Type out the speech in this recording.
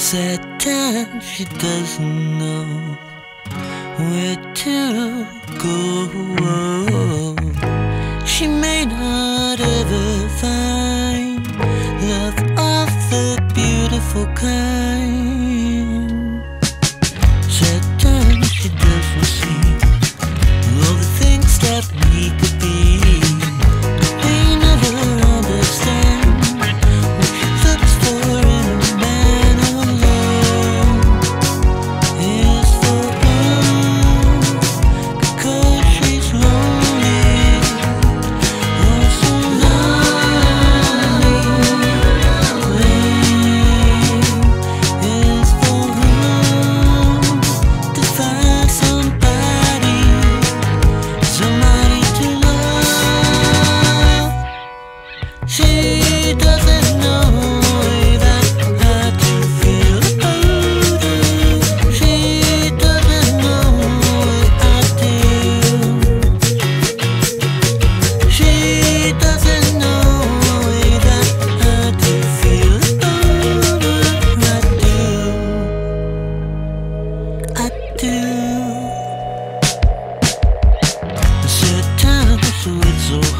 Sad times she doesn't know where to go. She may not ever find love of the beautiful kind. so